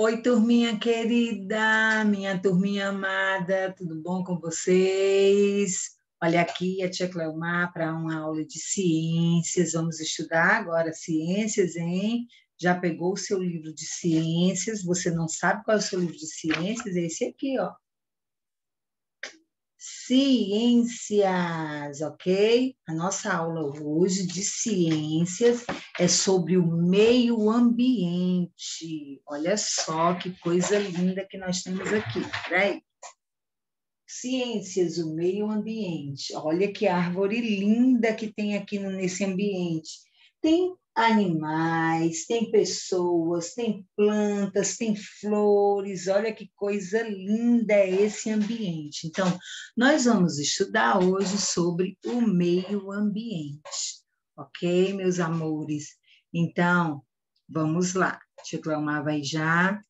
Oi, turminha querida, minha turminha amada, tudo bom com vocês? Olha aqui a tia Cleomar para uma aula de ciências. Vamos estudar agora ciências, hein? Já pegou o seu livro de ciências? Você não sabe qual é o seu livro de ciências? É esse aqui, ó ciências, ok? A nossa aula hoje de ciências é sobre o meio ambiente. Olha só que coisa linda que nós temos aqui, peraí. Ciências, o meio ambiente. Olha que árvore linda que tem aqui nesse ambiente. Tem animais, tem pessoas, tem plantas, tem flores. Olha que coisa linda é esse ambiente. Então, nós vamos estudar hoje sobre o meio ambiente. Ok, meus amores? Então, vamos lá. Tia Cleomar vai já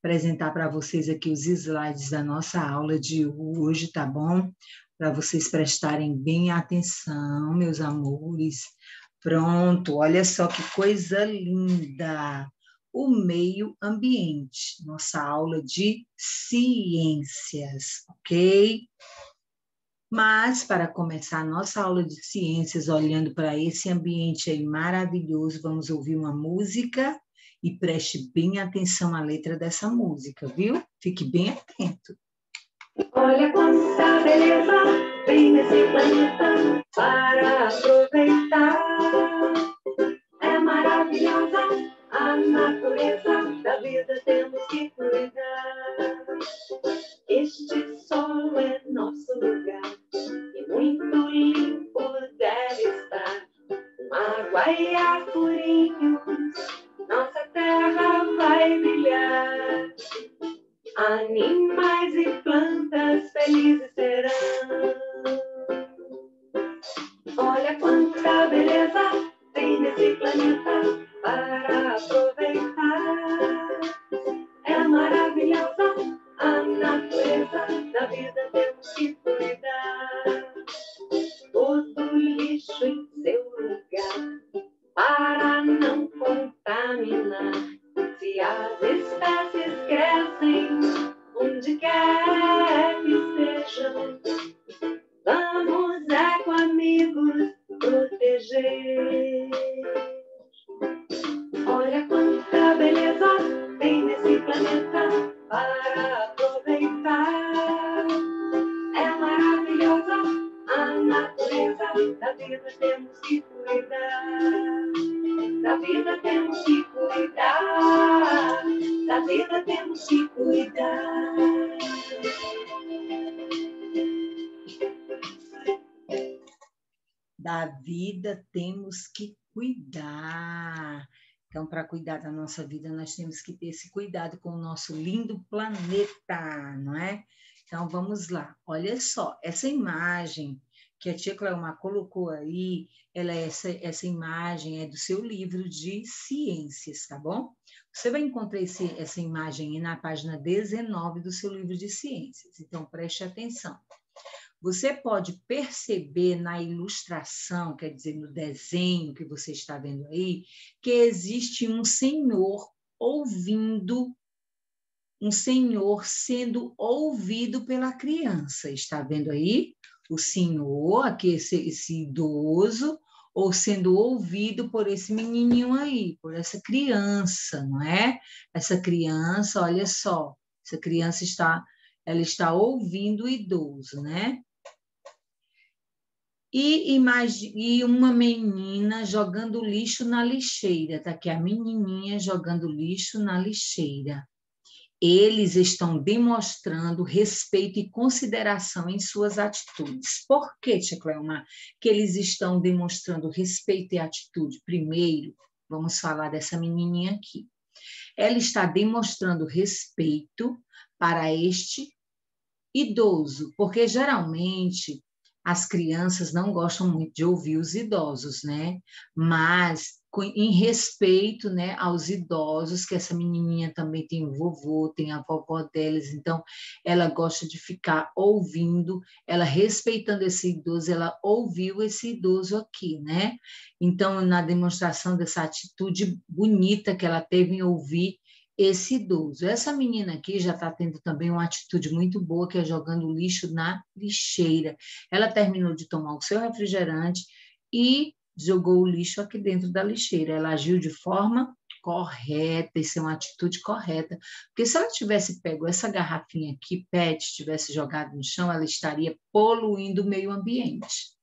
apresentar para vocês aqui os slides da nossa aula de hoje, tá bom? Para vocês prestarem bem atenção, meus amores. Pronto, olha só que coisa linda! O meio ambiente, nossa aula de ciências, ok? Mas, para começar a nossa aula de ciências, olhando para esse ambiente aí maravilhoso, vamos ouvir uma música e preste bem atenção à letra dessa música, viu? Fique bem atento. Olha quanta beleza tem nesse planeta para aproveitar. É maravilhosa a natureza Da vida temos que cuidar. Então, para cuidar da nossa vida, nós temos que ter esse cuidado com o nosso lindo planeta, não é? Então, vamos lá. Olha só, essa imagem que a tia Cleomar colocou aí, ela é essa, essa imagem é do seu livro de ciências, tá bom? Você vai encontrar esse, essa imagem na página 19 do seu livro de ciências. Então, preste atenção. Você pode perceber na ilustração, quer dizer, no desenho que você está vendo aí, que existe um senhor ouvindo, um senhor sendo ouvido pela criança. Está vendo aí? O senhor, aqui esse, esse idoso, ou sendo ouvido por esse menininho aí, por essa criança, não é? Essa criança, olha só, essa criança está, ela está ouvindo o idoso, né? E, e uma menina jogando lixo na lixeira, tá aqui a menininha jogando lixo na lixeira. Eles estão demonstrando respeito e consideração em suas atitudes. Por que, Tia Cleomar, que eles estão demonstrando respeito e atitude? Primeiro, vamos falar dessa menininha aqui. Ela está demonstrando respeito para este idoso, porque geralmente as crianças não gostam muito de ouvir os idosos, né? Mas em respeito, né, aos idosos, que essa menininha também tem o vovô, tem a vovó deles, então ela gosta de ficar ouvindo, ela respeitando esse idoso, ela ouviu esse idoso aqui, né? Então, na demonstração dessa atitude bonita que ela teve em ouvir esse idoso. Essa menina aqui já está tendo também uma atitude muito boa, que é jogando lixo na lixeira. Ela terminou de tomar o seu refrigerante e jogou o lixo aqui dentro da lixeira. Ela agiu de forma correta, isso é uma atitude correta. Porque se ela tivesse pego essa garrafinha aqui, PET, tivesse jogado no chão, ela estaria poluindo o meio ambiente.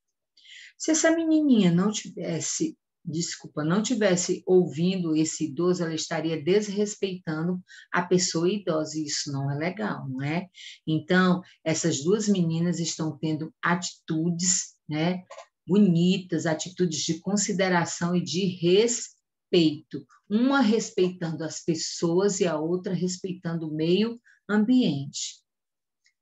Se essa menininha não tivesse, desculpa, não tivesse ouvindo esse idoso, ela estaria desrespeitando a pessoa idosa, e isso não é legal, não é? Então, essas duas meninas estão tendo atitudes, né, bonitas, atitudes de consideração e de respeito, uma respeitando as pessoas e a outra respeitando o meio ambiente.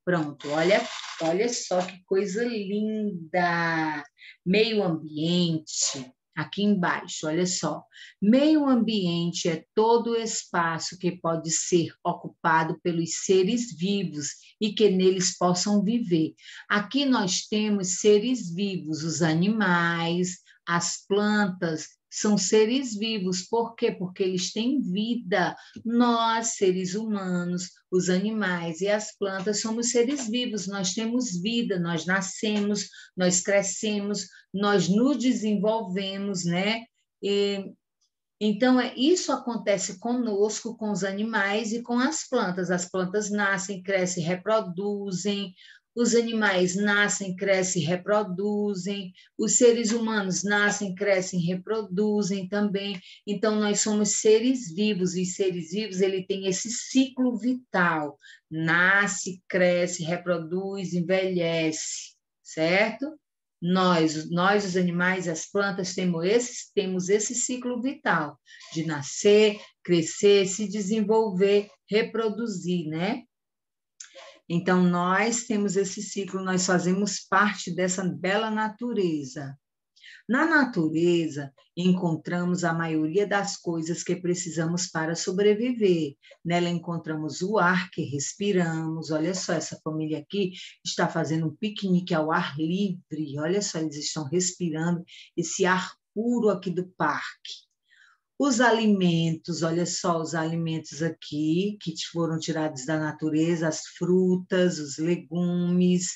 Pronto, olha, olha só que coisa linda. Meio ambiente, aqui embaixo, olha só. Meio ambiente é todo o espaço que pode ser ocupado pelos seres vivos e que neles possam viver. Aqui nós temos seres vivos, os animais, as plantas, são seres vivos. Por quê? Porque eles têm vida. Nós, seres humanos, os animais e as plantas, somos seres vivos. Nós temos vida, nós nascemos, nós crescemos, nós nos desenvolvemos, né? E, então, é, isso acontece conosco, com os animais e com as plantas. As plantas nascem, crescem, reproduzem, os animais nascem, crescem, reproduzem, os seres humanos nascem, crescem, reproduzem também. Então nós somos seres vivos e seres vivos ele tem esse ciclo vital: nasce, cresce, reproduz, envelhece, certo? Nós, nós os animais, as plantas temos esse, temos esse ciclo vital de nascer, crescer, se desenvolver, reproduzir, né? Então, nós temos esse ciclo, nós fazemos parte dessa bela natureza. Na natureza, encontramos a maioria das coisas que precisamos para sobreviver. Nela encontramos o ar que respiramos. Olha só, essa família aqui está fazendo um piquenique ao ar livre. Olha só, eles estão respirando esse ar puro aqui do parque. Os alimentos, olha só os alimentos aqui que foram tirados da natureza, as frutas, os legumes,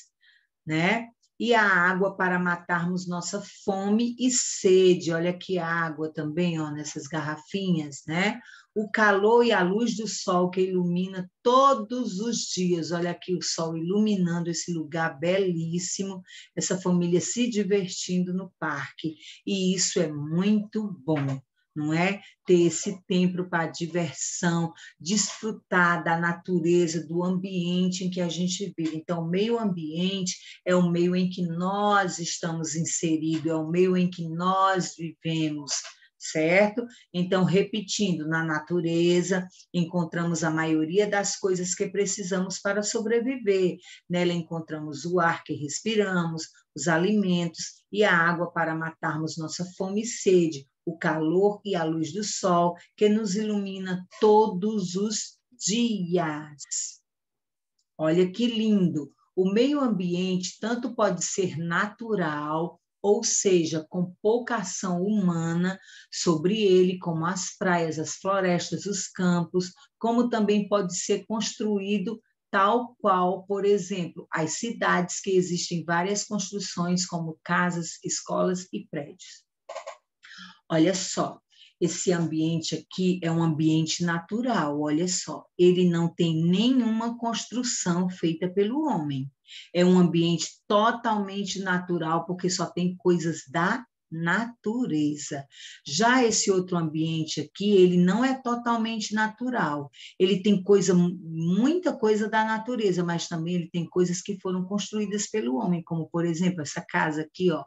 né? E a água para matarmos nossa fome e sede. Olha que água também, ó, nessas garrafinhas, né? O calor e a luz do sol que ilumina todos os dias. Olha aqui o sol iluminando esse lugar belíssimo, essa família se divertindo no parque. E isso é muito bom não é? Ter esse tempo para diversão, desfrutar da natureza, do ambiente em que a gente vive. Então, o meio ambiente é o meio em que nós estamos inseridos, é o meio em que nós vivemos certo? Então, repetindo, na natureza encontramos a maioria das coisas que precisamos para sobreviver. Nela encontramos o ar que respiramos, os alimentos e a água para matarmos nossa fome e sede, o calor e a luz do sol que nos ilumina todos os dias. Olha que lindo! O meio ambiente tanto pode ser natural, ou seja, com pouca ação humana sobre ele, como as praias, as florestas, os campos, como também pode ser construído tal qual, por exemplo, as cidades que existem várias construções como casas, escolas e prédios. Olha só, esse ambiente aqui é um ambiente natural, olha só. Ele não tem nenhuma construção feita pelo homem. É um ambiente totalmente natural, porque só tem coisas da natureza. Já esse outro ambiente aqui, ele não é totalmente natural. Ele tem coisa, muita coisa da natureza, mas também ele tem coisas que foram construídas pelo homem, como por exemplo, essa casa aqui, ó.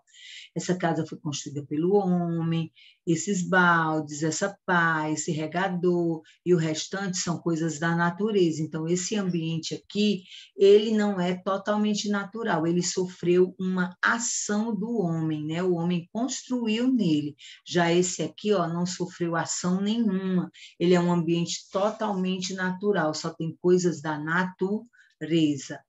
Essa casa foi construída pelo homem, esses baldes, essa pá, esse regador e o restante são coisas da natureza. Então, esse ambiente aqui, ele não é totalmente natural, ele sofreu uma ação do homem, né? O homem construiu nele. Já esse aqui, ó, não sofreu ação nenhuma. Ele é um ambiente totalmente natural, só tem coisas da natureza.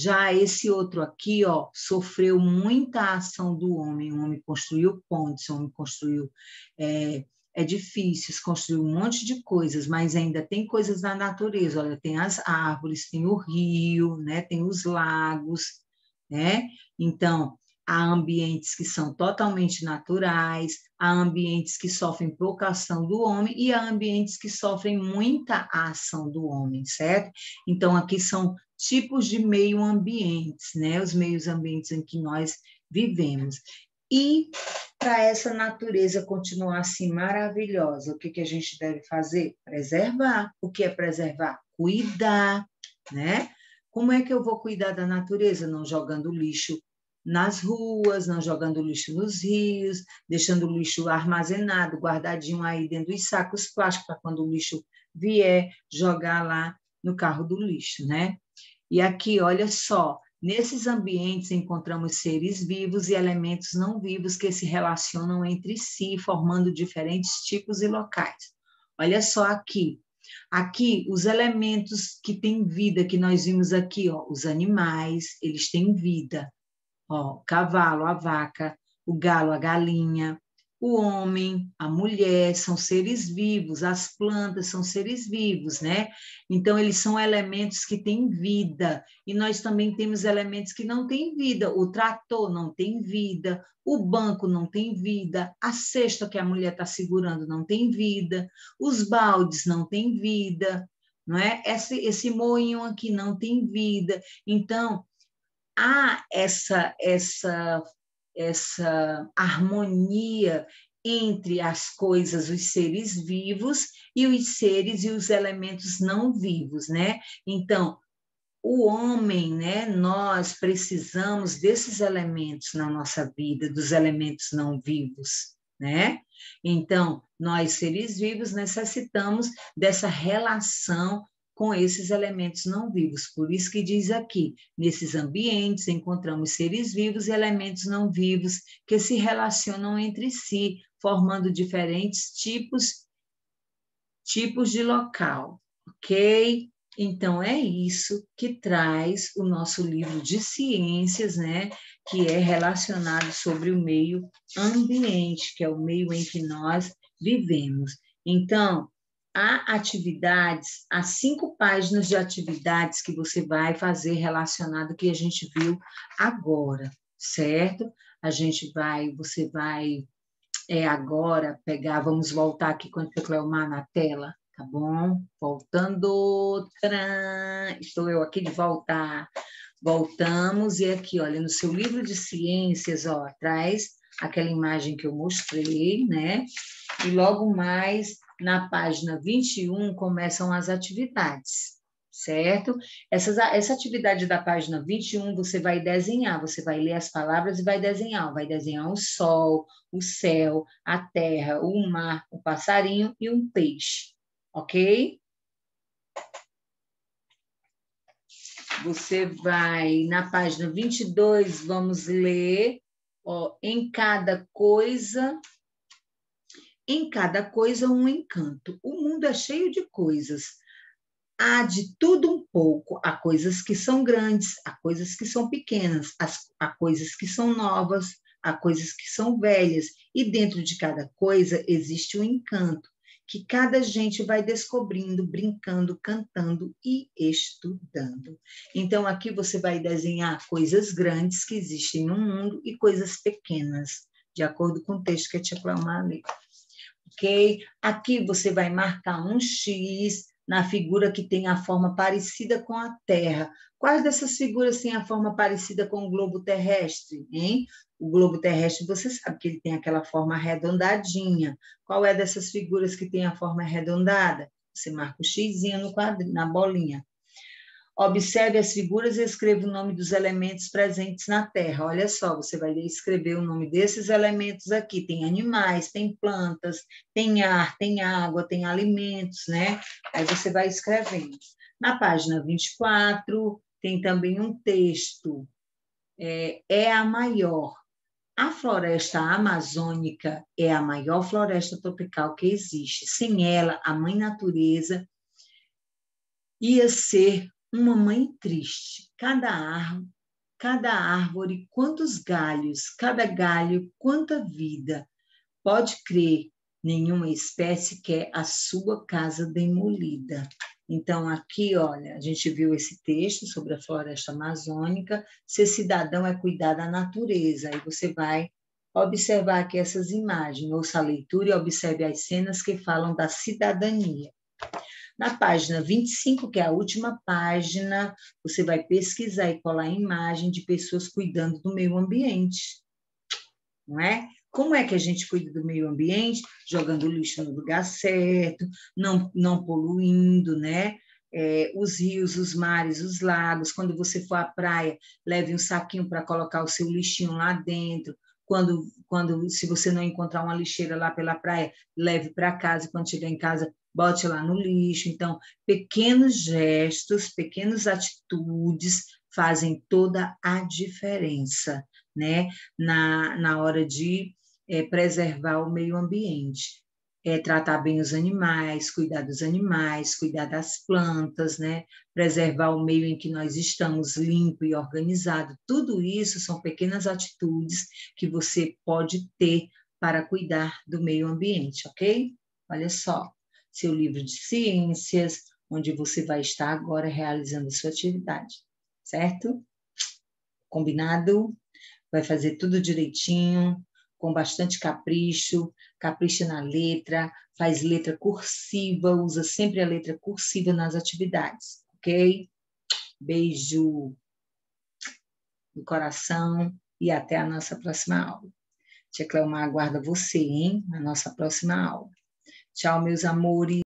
Já esse outro aqui, ó, sofreu muita ação do homem. O homem construiu pontes, o homem construiu é, difícil construir um monte de coisas, mas ainda tem coisas na natureza. Olha, tem as árvores, tem o rio, né? tem os lagos, né? Então, há ambientes que são totalmente naturais, há ambientes que sofrem pouca ação do homem e há ambientes que sofrem muita ação do homem, certo? Então, aqui são tipos de meio ambientes, né? Os meios ambientes em que nós vivemos. E para essa natureza continuar assim maravilhosa, o que, que a gente deve fazer? Preservar. O que é preservar? Cuidar, né? Como é que eu vou cuidar da natureza? Não jogando lixo nas ruas, não jogando lixo nos rios, deixando o lixo armazenado, guardadinho aí dentro dos sacos plásticos, para quando o lixo vier, jogar lá no carro do lixo, né? E aqui, olha só, nesses ambientes encontramos seres vivos e elementos não vivos que se relacionam entre si, formando diferentes tipos e locais. Olha só aqui. Aqui, os elementos que têm vida, que nós vimos aqui, ó, os animais, eles têm vida. Ó, o cavalo, a vaca, o galo, a galinha, o homem, a mulher são seres vivos, as plantas são seres vivos, né? Então, eles são elementos que têm vida, e nós também temos elementos que não têm vida. O trator não tem vida, o banco não tem vida, a cesta que a mulher está segurando não tem vida, os baldes não têm vida, não é? Esse, esse moinho aqui não tem vida. Então, há essa, essa essa harmonia entre as coisas, os seres vivos e os seres e os elementos não vivos, né? Então, o homem, né, nós precisamos desses elementos na nossa vida, dos elementos não vivos, né? Então, nós seres vivos necessitamos dessa relação com esses elementos não vivos. Por isso que diz aqui, nesses ambientes encontramos seres vivos e elementos não vivos que se relacionam entre si, formando diferentes tipos tipos de local, OK? Então é isso que traz o nosso livro de ciências, né, que é relacionado sobre o meio ambiente, que é o meio em que nós vivemos. Então, há atividades, há cinco páginas de atividades que você vai fazer relacionado que a gente viu agora, certo? A gente vai, você vai é, agora pegar, vamos voltar aqui com a Cleomar na tela, tá bom? Voltando, tcharam, estou eu aqui de voltar. Voltamos e aqui, olha, no seu livro de ciências, ó, traz aquela imagem que eu mostrei, né? E logo mais na página 21 começam as atividades, certo? Essas, essa atividade da página 21 você vai desenhar, você vai ler as palavras e vai desenhar. Vai desenhar o sol, o céu, a terra, o mar, o passarinho e um peixe, ok? Você vai na página 22, vamos ler ó, em cada coisa em cada coisa um encanto. O mundo é cheio de coisas. Há de tudo um pouco. Há coisas que são grandes, há coisas que são pequenas, há coisas que são novas, há coisas que são velhas. E dentro de cada coisa existe um encanto que cada gente vai descobrindo, brincando, cantando e estudando. Então, aqui você vai desenhar coisas grandes que existem no mundo e coisas pequenas, de acordo com o texto que a tia Cleomar leu ok? Aqui você vai marcar um X na figura que tem a forma parecida com a Terra. Quais dessas figuras têm a forma parecida com o globo terrestre, hein? O globo terrestre, você sabe que ele tem aquela forma arredondadinha. Qual é dessas figuras que tem a forma arredondada? Você marca o X no quadrinho, na bolinha. Observe as figuras e escreva o nome dos elementos presentes na Terra. Olha só, você vai escrever o nome desses elementos aqui. Tem animais, tem plantas, tem ar, tem água, tem alimentos, né? Aí você vai escrevendo. Na página 24, tem também um texto. É, é a maior. A floresta amazônica é a maior floresta tropical que existe. Sem ela, a mãe natureza ia ser uma mãe triste. Cada árvore, cada árvore, quantos galhos, cada galho, quanta vida. Pode crer, Nenhuma espécie quer a sua casa demolida. Então, aqui, olha, a gente viu esse texto sobre a floresta amazônica. Ser cidadão é cuidar da natureza. Aí você vai observar aqui essas imagens, ouça a leitura e observe as cenas que falam da cidadania. Na página 25, que é a última página, você vai pesquisar e colar a imagem de pessoas cuidando do meio ambiente. Não é? Como é que a gente cuida do meio ambiente? Jogando lixo no lugar certo, não, não poluindo, né? É, os rios, os mares, os lagos. Quando você for à praia, leve um saquinho para colocar o seu lixinho lá dentro. Quando, quando, se você não encontrar uma lixeira lá pela praia, leve para casa. Quando chegar em casa, bote lá no lixo. Então, pequenos gestos, pequenas atitudes fazem toda a diferença, né? Na, na hora de é, preservar o meio ambiente. É, tratar bem os animais, cuidar dos animais, cuidar das plantas, né? preservar o meio em que nós estamos limpo e organizado. Tudo isso são pequenas atitudes que você pode ter para cuidar do meio ambiente, ok? Olha só, seu livro de ciências, onde você vai estar agora realizando sua atividade, certo? Combinado? Vai fazer tudo direitinho, com bastante capricho, capricha na letra, faz letra cursiva, usa sempre a letra cursiva nas atividades, ok? Beijo no coração e até a nossa próxima aula. Tia Cleomar aguarda você, hein, na nossa próxima aula. Tchau, meus amores.